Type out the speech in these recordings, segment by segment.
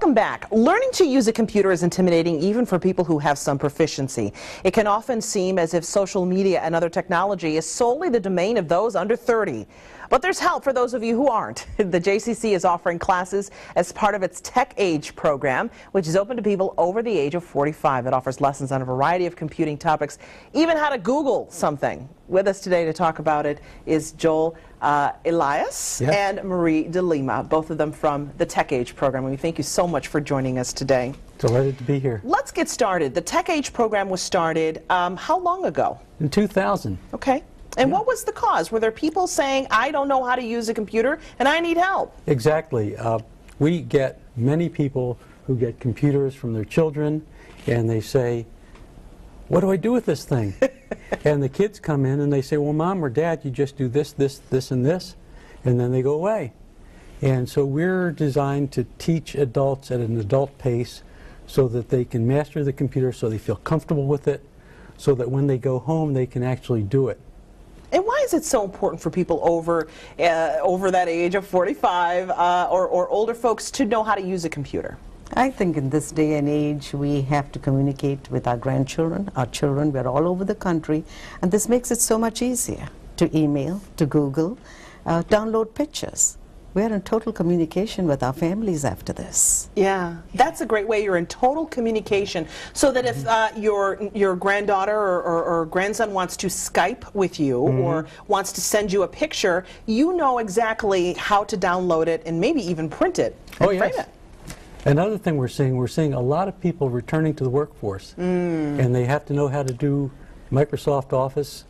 Welcome back. Learning to use a computer is intimidating even for people who have some proficiency. It can often seem as if social media and other technology is solely the domain of those under 30. But there's help for those of you who aren't. The JCC is offering classes as part of its Tech Age program, which is open to people over the age of 45. It offers lessons on a variety of computing topics, even how to Google something. With us today to talk about it is Joel uh, Elias and Marie DiLima, both of them from the Tech Age program. And we thank you so much for joining us today. Delighted to be here. Let's get started. The Tech Age program was started um, how long ago? In 2000, Okay. And what was the cause? Were there people saying, I don't know how to use a computer and I need help? exactly. Uh, we get many people who get computers from their children and they say, what do I do with this thing? and the kids come in and they say, well, mom or dad, you just do this, this, this, and this, and then they go away. And so we're designed to teach adults at an adult pace so that they can master the computer so they feel comfortable with it, so that when they go home they can actually do it. And why is it so important for people over uh, over that age of 45 uh, or, or older folks to know how to use a computer? I think in this day and age, we have to communicate with our grandchildren, our children. We're all over the country, and this makes it so much easier to email, to Google, uh, download pictures. We're in total communication with our families after this. Yeah, that's a great way. You're in total communication, so that if uh, your your granddaughter or, or, or grandson wants to Skype with you or wants to send you a picture, you know exactly how to download it and maybe even print it and Oh, frame yes. it. Another thing we're seeing, we're seeing a lot of people returning to the workforce, and they have to know how to do Microsoft Office,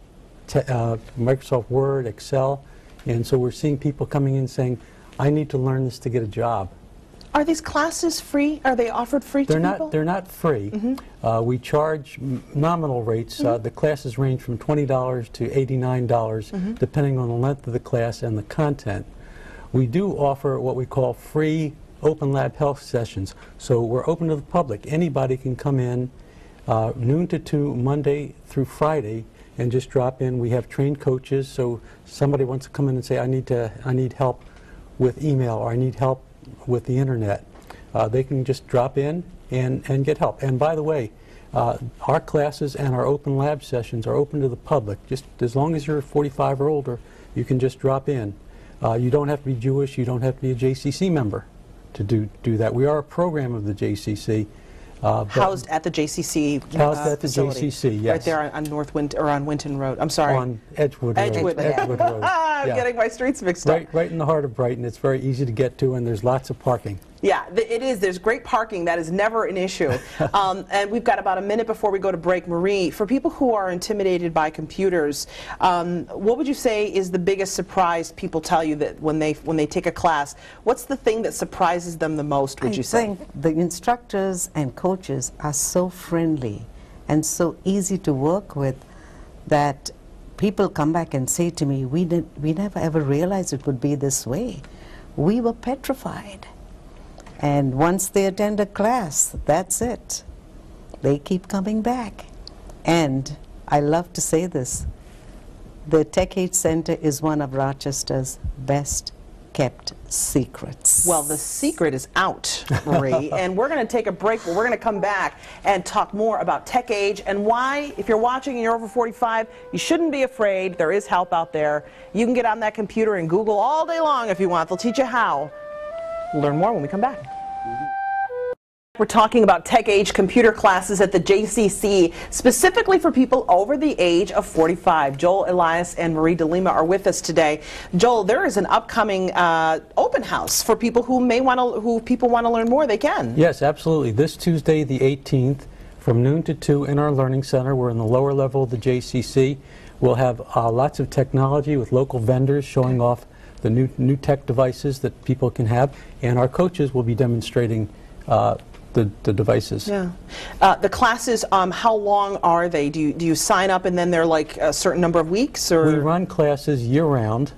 te- uh, Microsoft Word, Excel, and so we're seeing people coming in saying, "I need to learn this to get a job." Are these classes free? Are they offered free They're to not. people? They're not free. Uh, we charge m- nominal rates. Uh, the classes range from twenty dollars to eighty-nine dollars, depending on the length of the class and the content. We do offer what we call free open lab health sessions. So we're open to the public. Anybody can come in uh, noon to two, Monday through Friday, and just drop in. We have trained coaches. So somebody wants to come in and say, "I need to. I need help with email," or "I need help with the internet." Uh, they can just drop in and, and get help. And by the way, uh, our classes and our open lab sessions are open to the public. Just as long as you're 45 or older, you can just drop in. Uh, you don't have to be Jewish. You don't have to be a JCC member to do, do that. We are a program of the JCC. Uh, Housed at the JCC Housed uh, at the facility. JCC, Right there on, on North Wint or on Winton Road. I'm sorry. on Edgewood, Edgewood. Road. Edgewood Road. I'm Yeah. getting my streets mixed up. Right, right in the heart of Brighton. It's very easy to get to, and there's lots of parking. Yeah, th- it is. There's great parking. That is never an issue. um, and we've got about a minute before we go to break. Marie, for people who are intimidated by computers, um, what would you say is the biggest surprise people tell you that when they when they take a class? What's the thing that surprises them the most? Would I you say? think the instructors and coaches are so friendly and so easy to work with that people come back and say to me, we, did, we never ever realized it would be this way. We were petrified. And once they attend a class, that's it. They keep coming back. And I love to say this the Tech Age Center is one of Rochester's best kept secrets. Well, the secret is out, Marie, and we're going to take a break, but we're going to come back and talk more about tech age and why, if you're watching and you're over 45, you shouldn't be afraid. There is help out there. You can get on that computer and Google all day long if you want. They'll teach you how. Learn more when we come back. We're talking about tech age computer classes at the JCC, specifically for people over the age of 45. Joel Elias and Marie DiLima are with us today. Joel, there is an upcoming uh, open house for people who may want to, who people want to learn more. They can. Yes, absolutely. This Tuesday, the 18th, from noon to 2 in our Learning Center. We're in the lower level of the JCC. We'll have uh, lots of technology with local vendors showing off the new, new tech devices that people can have, and our coaches will be demonstrating uh, the, the devices. Yeah. Uh, the classes, um, how long are they? Do you, do you sign up and then they're like a certain number of weeks? or We run classes year-round.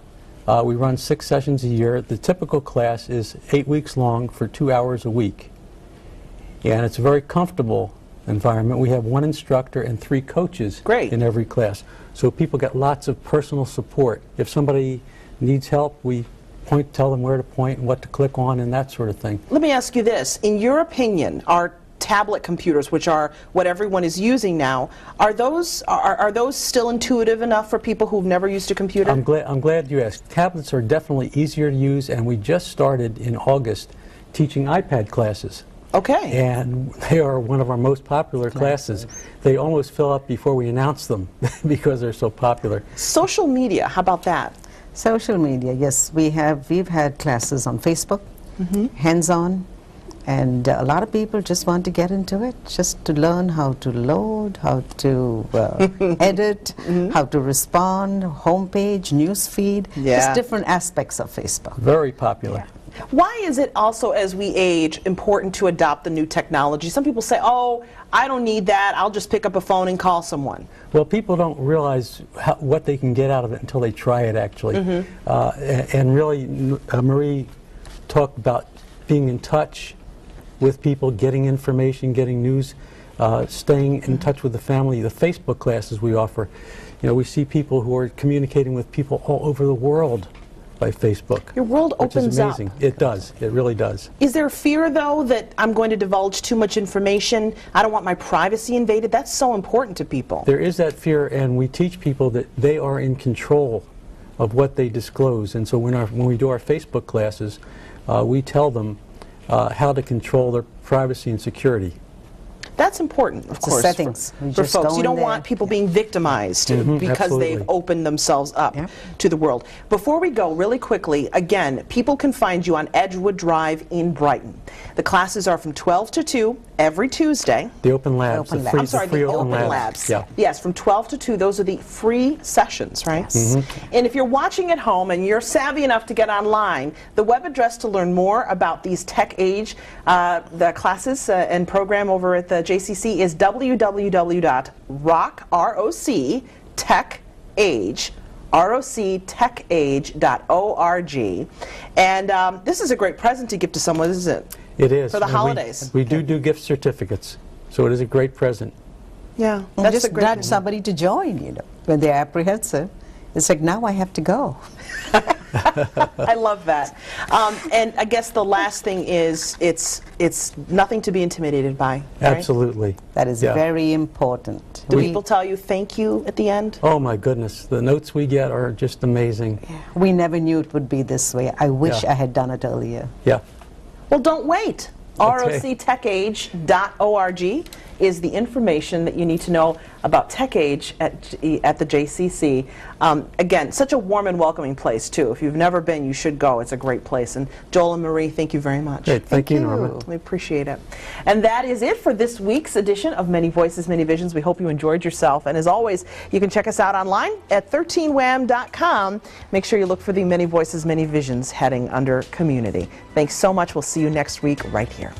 Uh, we run six sessions a year. The typical class is eight weeks long for two hours a week. And it's a very comfortable environment. We have one instructor and three coaches Great. in every class. So people get lots of personal support. If somebody needs help, we point, tell them where to point and what to click on and that sort of thing. Let me ask you this. In your opinion, are tablet computers, which are what everyone is using now, are those, are, are those still intuitive enough for people who've never used a computer? I'm glad, I'm glad you asked. Tablets are definitely easier to use, and we just started in August teaching iPad classes. okay. And they are one of our most popular classes. They almost fill up before we announce them because they're so popular. Social media, how about that? Social media, yes, we have. We've had classes on Facebook, hands-on, and uh, a lot of people just want to get into it, just to learn how to load, how to uh, edit, how to respond, homepage, newsfeed, Yeah. just different aspects of Facebook. Very popular. Why is it also, as we age, important to adopt the new technology? Some people say, oh, I don't need that. I'll just pick up a phone and call someone. Well, people don't realize how, what they can get out of it until they try it, actually. Uh, a- and really, uh, Marie talked about being in touch with people, getting information, getting news, uh, staying in touch with the family. The Facebook classes we offer, you know, we see people who are communicating with people all over the world by Facebook. Your world which opens is up. It does. It really does. Is there fear, though, that I'm going to divulge too much information? I don't want my privacy invaded. That's so important to people. There is that fear, and we teach people that they are in control of what they disclose. And so when, our, when we do our Facebook classes, uh, we tell them uh, how to control their privacy and security. That's important, of the course, settings. for, for just folks. You don't there. want people being victimized because they've opened themselves up Yeah. to the world. Before we go, really quickly, again, people can find you on Edgewood Drive in Brighton. The classes are from 12 to 2 every Tuesday. The open labs, Open the lab. free, I'm sorry, the free the open, open labs. labs. Yeah. Yes, from 12 to 2. Those are the free sessions, right? Mm-hmm. And if you're watching at home and you're savvy enough to get online, the web address to learn more about these tech age uh, the classes uh, and program over at the JCC is www.rock r o c tech age roctechage.org. And um, this is a great present to give to someone, isn't it? It is. For the And we- holidays. We, do do gift certificates, so it is a great present. Yeah, And that's just a great nudge somebody to join, you know, when they're apprehensive. It's like, now I have to go. I love that. Um, and I guess the last thing is it's it's nothing to be intimidated by. right? Absolutely. That is Yeah. very important. Do We- people tell you thank you at the end? Oh my goodness, the notes we get are just amazing. We never knew it would be this way. I wish Yeah. I had done it earlier. Yeah. Well, don't wait. Okay. ROCTechAge.org is the information that you need to know about TechAge at, at the JCC. Um, again, such a warm and welcoming place, too. If you've never been, you should go. It's a great place. And Joel and Marie, thank you very much. Great. Thank, you, Norma. We appreciate it. And that is it for this week's edition of Many Voices, Many Visions. We hope you enjoyed yourself. And as always, you can check us out online at 13wham.com. Make sure you look for the Many Voices, Many Visions heading under Community. Thanks so much. We'll see you next week right here.